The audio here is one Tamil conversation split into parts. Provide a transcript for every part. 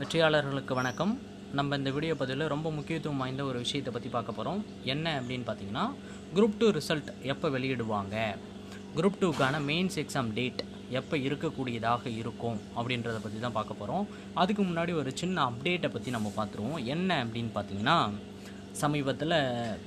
வெற்றியாளர்களுக்கு வணக்கம். நம்ம இந்த வீடியோ பதிவில் ரொம்ப முக்கியத்துவம் வாய்ந்த ஒரு விஷயத்தை பற்றி பார்க்க போகிறோம் என்ன அப்படின்னு பார்த்தீங்கன்னா குரூப் டூ ரிசல்ட் எப்போ வெளியிடுவாங்க? குரூப் டூக்கான மெயின்ஸ் எக்ஸாம் டேட் எப்போ இருக்கக்கூடியதாக இருக்கும் அப்படின்றத பற்றி தான் பார்க்க போகிறோம் அதுக்கு முன்னாடி ஒரு சின்ன அப்டேட்டை பற்றி நம்ம பார்த்துருவோம். என்ன அப்படின்னு பார்த்தீங்கன்னா சமீபத்தில்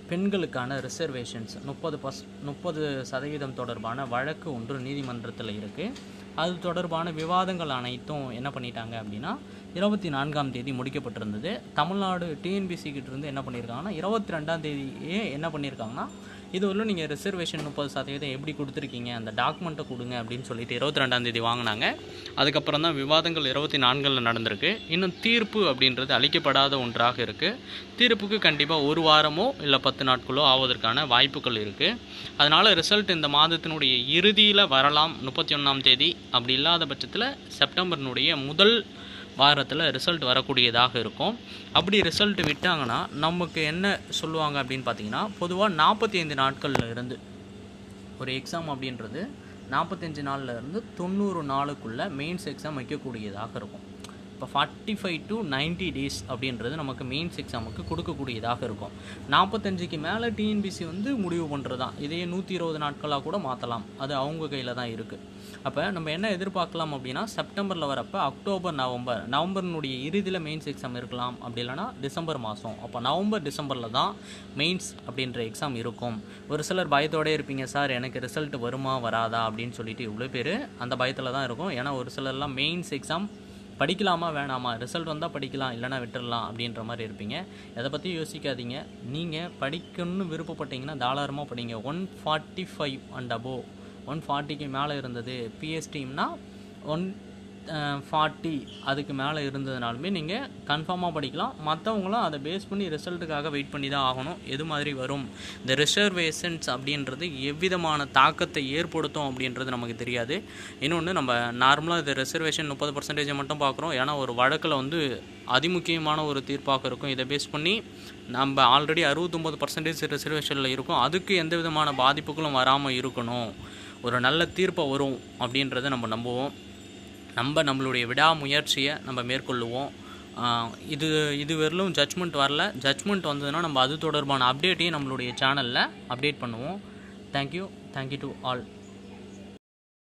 பெண்களுக்கான ரிசர்வேஷன்ஸ் முப்பது பர்ஸ் முப்பது சதவீதம் தொடர்பான வழக்கு ஒன்று நீதிமன்றத்தில் இருக்குது அது தொடர்பான விவாதங்கள் அனைத்தும் என்ன பண்ணிட்டாங்க அப்படின்னா இருபத்தி நான்காம் தேதி முடிக்கப்பட்டிருந்தது. தமிழ்நாடு டிஎன்பிசி கிட்ட இருந்து என்ன பண்ணியிருக்காங்கன்னா இருபத்தி ரெண்டாம் தேதியே என்ன பண்ணியிருக்காங்கன்னா இது வரலும் நீங்கள் ரிசர்வேஷன் முப்பது சதவீதம் எப்படி கொடுத்துருக்கீங்க? அந்த டாக்குமெண்ட்டை கொடுங்க அப்படின்னு சொல்லிட்டு இருபத்தி ரெண்டாம் தேதி வாங்கினாங்க. அதுக்கப்புறம் தான் விவாதங்கள் இருபத்தி நான்கில் நடந்திருக்கு. இன்னும் தீர்ப்பு அப்படின்றது அளிக்கப்படாத ஒன்றாக இருக்குது தீர்ப்புக்கு கண்டிப்பாக ஒரு வாரமோ இல்லை பத்து நாட்களோ ஆவதற்கான வாய்ப்புகள் இருக்குது அதனால் ரிசல்ட் இந்த மாதத்தினுடைய இறுதியில் வரலாம் முப்பத்தி ஒன்றாம் தேதி. அப்படி இல்லாத பட்சத்தில் செப்டம்பர்னுடைய முதல் வாரத்தில் ரிசல்ட் வரக்கூடியதாக இருக்கும். அப்படி ரிசல்ட் விட்டாங்கன்னா நமக்கு என்ன சொல்லுவாங்க அப்படின்னு பார்த்தீங்கன்னா பொதுவாக நாற்பத்தி ஐந்து நாட்களில் இருந்து ஒரு எக்ஸாம் அப்படின்றது நாற்பத்தஞ்சு நாளில் இருந்து தொண்ணூறு நாளுக்குள்ளே மெயின்ஸ் எக்ஸாம் வைக்கக்கூடியதாக இருக்கும். இப்போ forty five to ninety days அப்படின்றது நமக்கு மெயின்ஸ் எக்ஸாமுக்கு கொடுக்கக்கூடியதாக இருக்கும். நாற்பத்தஞ்சுக்கு மேலே டிஎன்பிசி வந்து முடிவு பண்ணுறது தான் இதே நூற்றி இருபது நாட்களாக கூட மாற்றலாம் அது அவங்க கையில் தான் இருக்குது அப்போ நம்ம என்ன எதிர்பார்க்கலாம் அப்படின்னா செப்டம்பரில் வரப்போ அக்டோபர் நவம்பர். நவம்பர்னுடைய இறுதியில் மெயின்ஸ் எக்ஸாம் இருக்கலாம் அப்படி இல்லைன்னா டிசம்பர் மாதம் அப்போ நவம்பர் டிசம்பரில் தான் மெயின்ஸ் அப்படின்ற எக்ஸாம் இருக்கும். ஒரு சிலர் பயத்தோடே இருப்பீங்க சார் எனக்கு ரிசல்ட் வருமா வராதா? அப்படின்னு சொல்லிட்டு இவ்வளோ பேர் அந்த பயத்தில் தான் இருக்கும். ஏன்னா ஒரு சிலர்லாம் மெயின்ஸ் எக்ஸாம் படிக்கலாமா வேணாமா? ரிசல்ட் வந்தால் படிக்கலாம் இல்லைனா விட்டுடலாம் அப்படின்ற மாதிரி இருப்பீங்க. எதை பற்றி யோசிக்காதீங்க. நீங்கள் படிக்கணும்னு விருப்பப்பட்டீங்கன்னா தாராளமாக படிங்க. One forty five and above one ஃபார்ட்டிக்கு மேலே இருந்தது. பிஎஸ்டிம்னா ஒன் ஃபார்ட்டி அதுக்கு மேலே இருந்ததுனாலுமே நீங்கள் கன்ஃபார்மாக படிக்கலாம். மற்றவங்களும் அதை பேஸ் பண்ணி ரிசல்ட்டுக்காக வெயிட் பண்ணி தான் ஆகணும். எது மாதிரி வரும்? இந்த ரிசர்வேஷன்ஸ் அப்படின்றது எவ்விதமான தாக்கத்தை ஏற்படுத்தும் அப்படின்றது நமக்கு தெரியாது. இன்னொன்று நம்ம நார்மலாக இது ரிசர்வேஷன் முப்பது பர்சன்டேஜை மட்டும் பார்க்குறோம். ஏன்னா ஒரு வழக்கில் வந்து அதிமுக்கியமான ஒரு தீர்ப்பாக இருக்கும். இதை பேஸ் பண்ணி நம்ம ஆல்ரெடி அறுபத்தொம்பது பர்சன்டேஜ் ரிசர்வேஷனில் இருக்கும். அதுக்கு எந்த விதமான பாதிப்புகளும் வராமல் இருக்கணும். ஒரு நல்ல தீர்ப்பை வரும் அப்படின்றத நம்ம நம்புவோம். நம்ம நம்மளுடைய விடாமுயற்சியை நம்ம மேற்கொள்ளுவோம். இது இது வரலும் ஜட்ஜ்மெண்ட் வரல. ஜட்ஜ்மெண்ட் வந்ததுன்னா நம்ம அது தொடர்பான அப்டேட்டையும் நம்மளுடைய சேனலில் அப்டேட் பண்ணுவோம். Thank you thank you to all